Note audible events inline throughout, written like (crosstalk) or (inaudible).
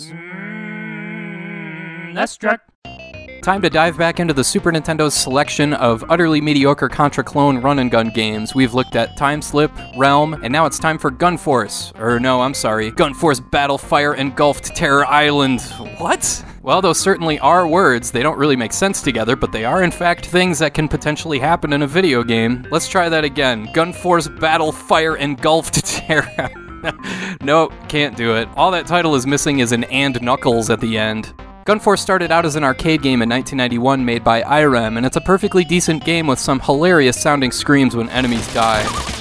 Mm, that's Jack. Time to dive back into the Super Nintendo's selection of utterly mediocre Contra clone run and gun games. We've looked at Time Slip, Realm, and now it's time for Gun Force. Or no, I'm sorry, Gun Force Battle Fire Engulfed Terror Island. What? Well, those certainly are words. They don't really make sense together, but they are in fact things that can potentially happen in a video game. Let's try that again. Gun Force Battle Fire Engulfed (laughs) Terror. (laughs) nope, can't do it. All that title is missing is an and knuckles at the end. Gunforce started out as an arcade game in 1991 made by IREM, and it's a perfectly decent game with some hilarious sounding screams when enemies die.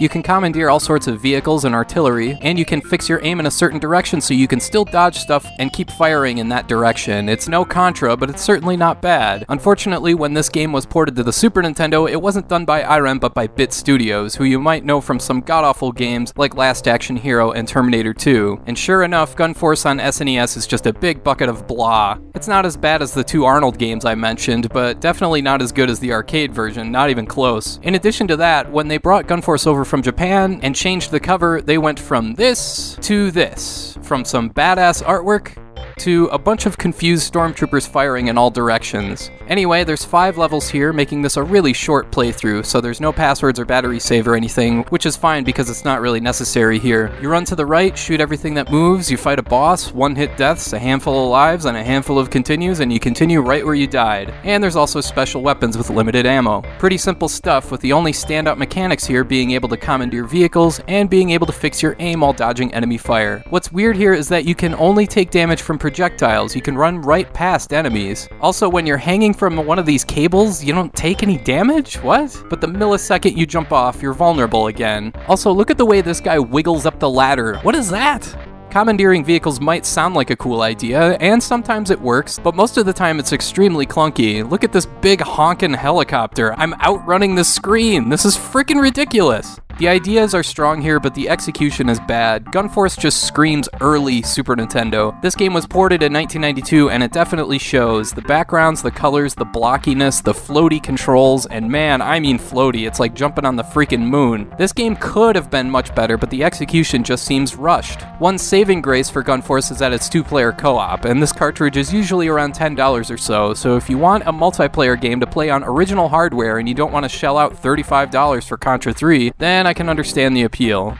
You can commandeer all sorts of vehicles and artillery, and you can fix your aim in a certain direction so you can still dodge stuff and keep firing in that direction. It's no Contra, but it's certainly not bad. Unfortunately, when this game was ported to the Super Nintendo, it wasn't done by IREM but by Bit Studios, who you might know from some god-awful games like Last Action Hero and Terminator 2. And sure enough, Gunforce on SNES is just a big bucket of blah. It's not as bad as the two Arnold games I mentioned, but definitely not as good as the arcade version, not even close. In addition to that, when they brought Gunforce over from Japan and changed the cover, they went from this to this. From some badass artwork to a bunch of confused stormtroopers firing in all directions. Anyway, there's five levels here, making this a really short playthrough, so there's no passwords or battery save or anything, which is fine because it's not really necessary here. You run to the right, shoot everything that moves, you fight a boss, one hit deaths, a handful of lives, and a handful of continues, and you continue right where you died. And there's also special weapons with limited ammo. Pretty simple stuff, with the only standout mechanics here being able to commandeer vehicles and being able to fix your aim while dodging enemy fire. What's weird here is that you can only take damage from projectiles, you can run right past enemies. Also, when you're hanging from one of these cables, you don't take any damage? What? But the millisecond you jump off, you're vulnerable again. Also, look at the way this guy wiggles up the ladder. What is that? Commandeering vehicles might sound like a cool idea, and sometimes it works, but most of the time it's extremely clunky. Look at this big honkin' helicopter. I'm outrunning the screen. This is freaking ridiculous. The ideas are strong here, but the execution is bad. Gunforce just screams early Super Nintendo. This game was ported in 1992, and it definitely shows. The backgrounds, the colors, the blockiness, the floaty controls, and man, I mean floaty, it's like jumping on the freaking moon. This game could have been much better, but the execution just seems rushed. One saving grace for Gunforce is that it's two-player co-op, and this cartridge is usually around $10 or so, so if you want a multiplayer game to play on original hardware and you don't want to shell out $35 for Contra 3, then I can understand the appeal.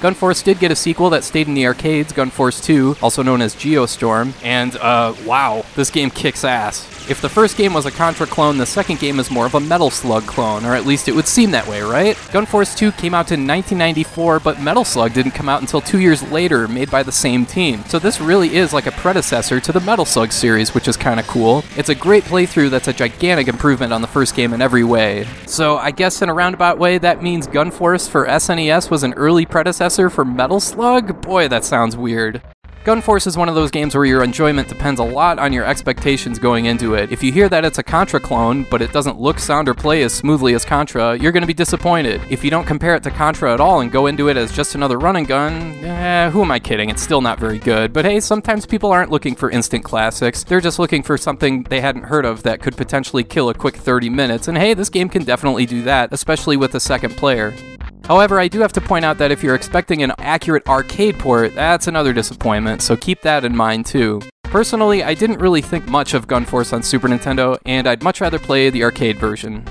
Gunforce did get a sequel that stayed in the arcades, Gunforce 2, also known as Geostorm, and uh, wow, this game kicks ass. If the first game was a Contra clone, the second game is more of a Metal Slug clone, or at least it would seem that way, right? Gunforce 2 came out in 1994, but Metal Slug didn't come out until two years later, made by the same team. So this really is like a predecessor to the Metal Slug series, which is kind of cool. It's a great playthrough that's a gigantic improvement on the first game in every way. So I guess in a roundabout way, that means Gunforce for SNES was an early predecessor for Metal Slug? Boy, that sounds weird. Gunforce is one of those games where your enjoyment depends a lot on your expectations going into it. If you hear that it's a Contra clone, but it doesn't look, sound, or play as smoothly as Contra, you're going to be disappointed. If you don't compare it to Contra at all and go into it as just another run and gun, eh, who am I kidding? It's still not very good. But hey, sometimes people aren't looking for instant classics. They're just looking for something they hadn't heard of that could potentially kill a quick 30 minutes. And hey, this game can definitely do that, especially with a second player. However, I do have to point out that if you're expecting an accurate arcade port, that's another disappointment, so keep that in mind too. Personally, I didn't really think much of Gunforce on Super Nintendo, and I'd much rather play the arcade version.